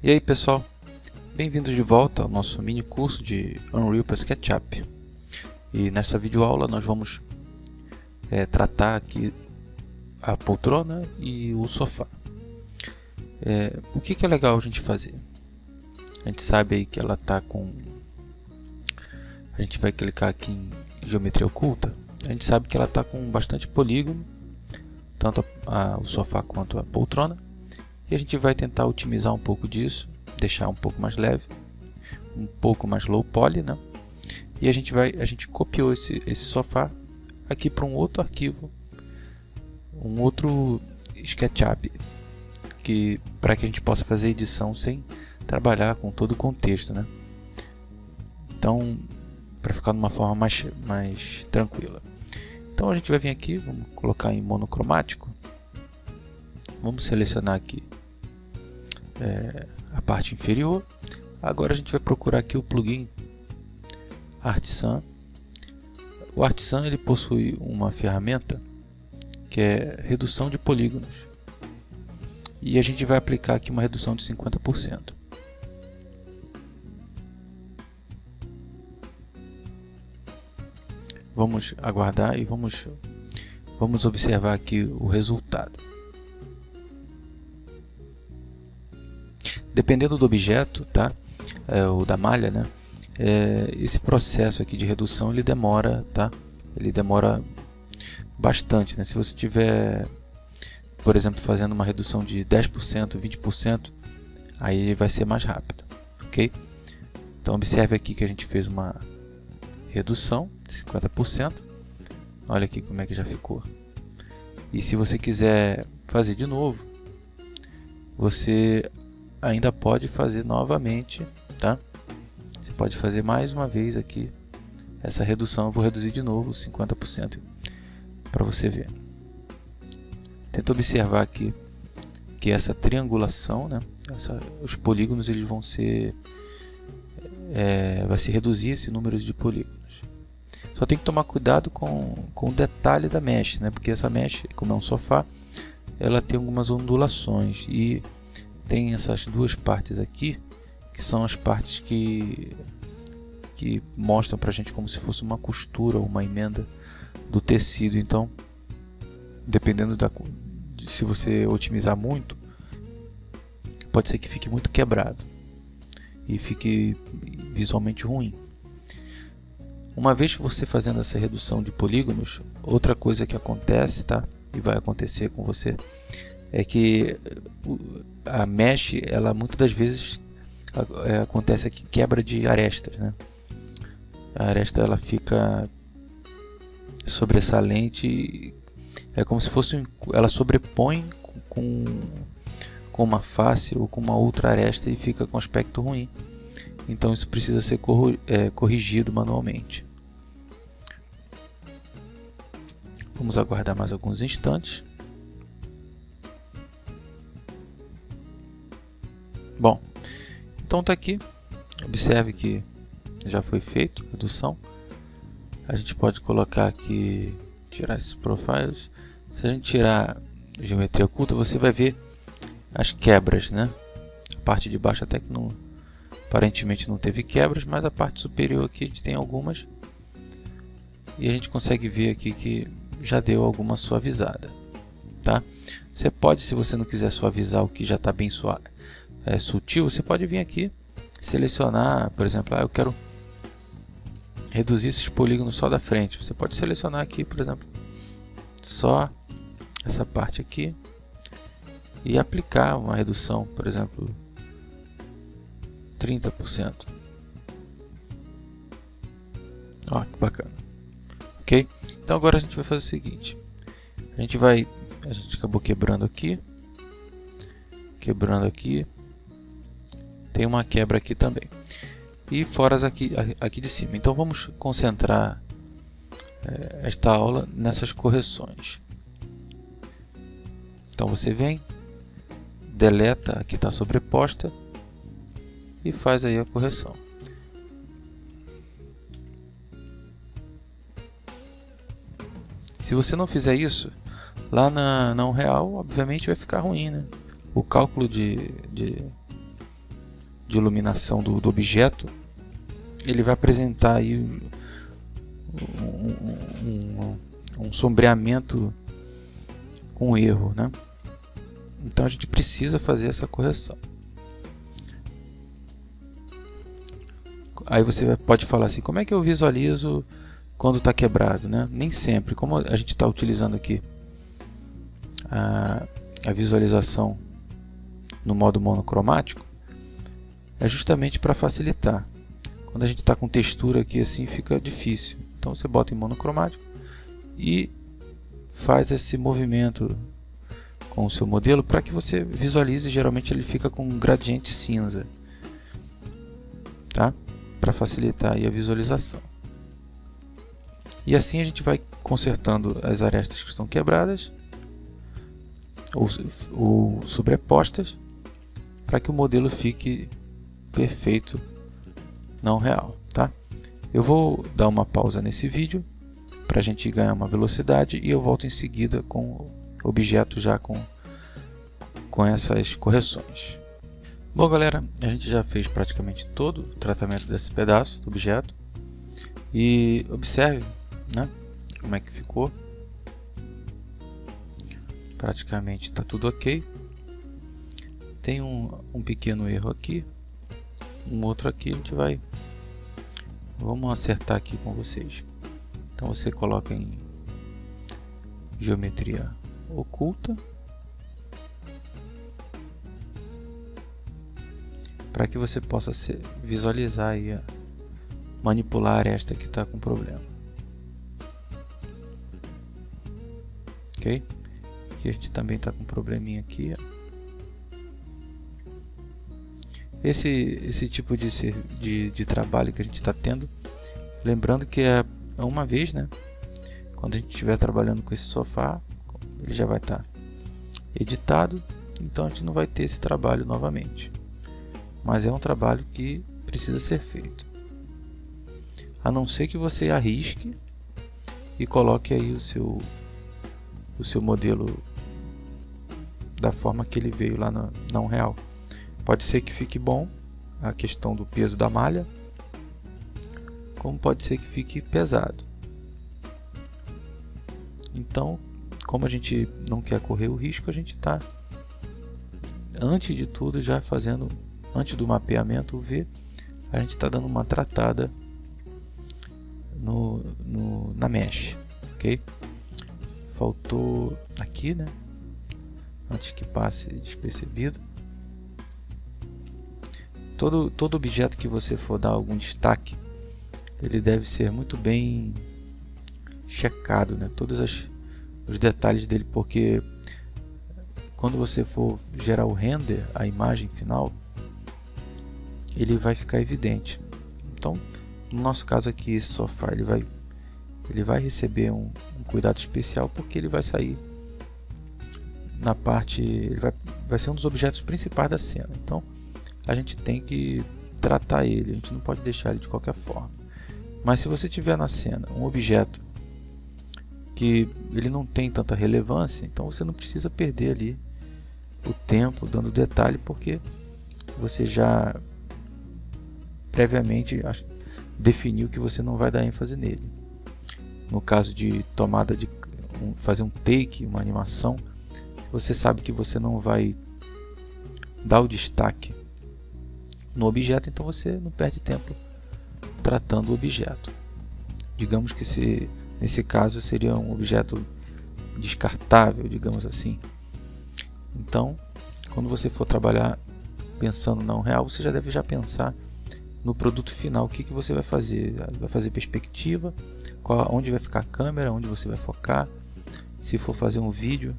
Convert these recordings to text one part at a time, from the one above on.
E aí pessoal, bem-vindos de volta ao nosso mini curso de Unreal para SketchUp. E nessa videoaula nós vamos é, tratar aqui a poltrona e o sofá. É, o que, que é legal a gente fazer? A gente sabe aí que ela está com... A gente vai clicar aqui em geometria oculta. A gente sabe que ela está com bastante polígono, tanto a, a, o sofá quanto a poltrona. E a gente vai tentar otimizar um pouco disso, deixar um pouco mais leve, um pouco mais low poly, né? E a gente vai, a gente copiou esse, esse sofá aqui para um outro arquivo, um outro SketchUp, que para que a gente possa fazer edição sem trabalhar com todo o contexto, né? Então, para ficar de uma forma mais, mais tranquila. Então a gente vai vir aqui, vamos colocar em monocromático. Vamos selecionar aqui é, a parte inferior. Agora a gente vai procurar aqui o plugin Artisan. O Artisan ele possui uma ferramenta que é redução de polígonos. E a gente vai aplicar aqui uma redução de 50%. Vamos aguardar e vamos, vamos observar aqui o resultado. Dependendo do objeto, tá? É, ou da malha, né? É, esse processo aqui de redução ele demora, tá? Ele demora bastante, né? Se você tiver, por exemplo, fazendo uma redução de 10%, 20%, aí vai ser mais rápido, ok? Então observe aqui que a gente fez uma redução de 50%. Olha aqui como é que já ficou. E se você quiser fazer de novo, você ainda pode fazer novamente, tá? Você pode fazer mais uma vez aqui essa redução. Eu vou reduzir de novo 50% para você ver. Tenta observar aqui que essa triangulação, né? Essa, os polígonos eles vão ser é, vai se reduzir esse número de polígonos. Só tem que tomar cuidado com, com o detalhe da mesh, né? Porque essa mesh, como é um sofá, ela tem algumas ondulações e tem essas duas partes aqui que são as partes que que mostram para a gente como se fosse uma costura ou uma emenda do tecido. Então, dependendo da de, se você otimizar muito, pode ser que fique muito quebrado e fique visualmente ruim. Uma vez que você fazendo essa redução de polígonos, outra coisa que acontece, tá? E vai acontecer com você é que a mesh, ela muitas das vezes é, acontece aqui quebra de arestas, né? A aresta ela fica sobressalente, é como se fosse ela sobrepõe com com uma face ou com uma outra aresta e fica com aspecto ruim. Então isso precisa ser é, corrigido manualmente. Vamos aguardar mais alguns instantes. Então está aqui. Observe que já foi feito redução. A gente pode colocar aqui, tirar esses profiles. Se a gente tirar geometria oculta, você vai ver as quebras, né? A parte de baixo até que não, aparentemente não teve quebras, mas a parte superior aqui a gente tem algumas. E a gente consegue ver aqui que já deu alguma suavizada, tá? Você pode, se você não quiser suavizar o que já está bem suave, é, sutil, você pode vir aqui, selecionar, por exemplo, ah, eu quero reduzir esses polígonos só da frente. Você pode selecionar aqui, por exemplo, só essa parte aqui e aplicar uma redução, por exemplo, 30%. Ó, que bacana. Ok? Então agora a gente vai fazer o seguinte. A gente vai... A gente acabou quebrando aqui. Quebrando aqui. Tem uma quebra aqui também. E foras aqui, aqui de cima. Então vamos concentrar é, esta aula nessas correções. Então você vem, deleta a que está sobreposta e faz aí a correção. Se você não fizer isso, lá na não real, obviamente vai ficar ruim, né? O cálculo de, de, de iluminação do, do objeto, ele vai apresentar aí um, um, um sombreamento com erro, né? Então a gente precisa fazer essa correção. Aí você pode falar assim, como é que eu visualizo quando está quebrado, né? Nem sempre, como a gente está utilizando aqui a, a visualização no modo monocromático, é justamente para facilitar. Quando a gente está com textura aqui assim fica difícil. Então você bota em monocromático e faz esse movimento com o seu modelo para que você visualize. Geralmente ele fica com um gradiente cinza, tá? Para facilitar a visualização. E assim a gente vai consertando as arestas que estão quebradas ou, ou sobrepostas para que o modelo fique perfeito, não real, tá? Eu vou dar uma pausa nesse vídeo para a gente ganhar uma velocidade e eu volto em seguida com o objeto já com, com essas correções. Bom galera, a gente já fez praticamente todo o tratamento desse pedaço do objeto e observe né, como é que ficou. Praticamente está tudo ok. Tem um, um pequeno erro aqui, um outro aqui a gente vai Vamos acertar aqui com vocês. Então você coloca em geometria oculta para que você possa visualizar e manipular esta que está com problema. Ok? Aqui a gente também está com um probleminha aqui. Esse, esse tipo de, ser, de, de trabalho que a gente está tendo, lembrando que é uma vez, né? Quando a gente estiver trabalhando com esse sofá, ele já vai estar tá editado, então a gente não vai ter esse trabalho novamente. Mas é um trabalho que precisa ser feito. A não ser que você arrisque e coloque aí o seu o seu modelo da forma que ele veio lá no não real. Pode ser que fique bom a questão do peso da malha, como pode ser que fique pesado. Então, como a gente não quer correr o risco, a gente está, antes de tudo, já fazendo, antes do mapeamento UV, a gente está dando uma tratada no, no, na mesh, ok? Faltou aqui, né? Antes que passe despercebido, todo, todo objeto que você for dar algum destaque, ele deve ser muito bem checado, né? todos as, os detalhes dele, porque quando você for gerar o render, a imagem final, ele vai ficar evidente. Então, no nosso caso aqui, esse sofá ele vai, ele vai receber um, um cuidado especial porque ele vai sair na parte, ele vai, vai ser um dos objetos principais da cena. Então, a gente tem que tratar ele, a gente não pode deixar ele de qualquer forma. Mas se você tiver na cena um objeto que ele não tem tanta relevância, então você não precisa perder ali o tempo dando detalhe, porque você já previamente definiu que você não vai dar ênfase nele. No caso de tomada de fazer um take, uma animação, você sabe que você não vai dar o destaque no objeto, então você não perde tempo tratando o objeto. Digamos que se, nesse caso seria um objeto descartável, digamos assim. Então, quando você for trabalhar pensando não real, você já deve já pensar no produto final, o que, que você vai fazer? Vai fazer perspectiva, qual, onde vai ficar a câmera, onde você vai focar, se for fazer um vídeo,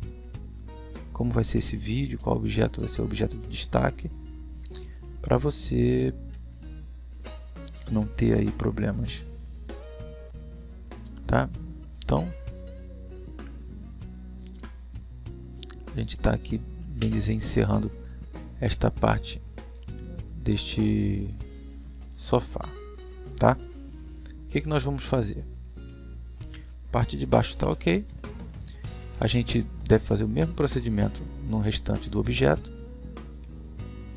como vai ser esse vídeo, qual objeto vai ser o objeto de destaque para você não ter aí problemas. Tá? Então, a gente está aqui, bem dizer, encerrando esta parte deste sofá, tá? O que, que nós vamos fazer? Parte de baixo está ok. A gente deve fazer o mesmo procedimento no restante do objeto,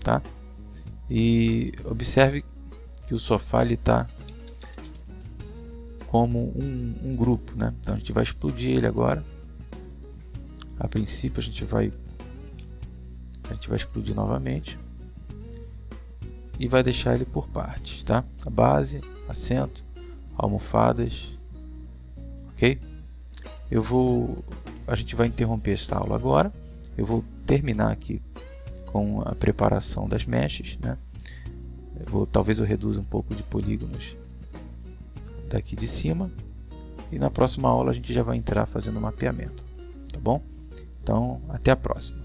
tá? E observe que o sofá está como um, um grupo, né? Então a gente vai explodir ele agora. A princípio a gente vai a gente vai explodir novamente e vai deixar ele por partes, tá? A base, assento, almofadas, ok? Eu vou, a gente vai interromper esta aula agora. Eu vou terminar aqui com a preparação das meshes, né? Eu vou, talvez eu reduza um pouco de polígonos daqui de cima e na próxima aula a gente já vai entrar fazendo mapeamento, tá bom? Então, até a próxima.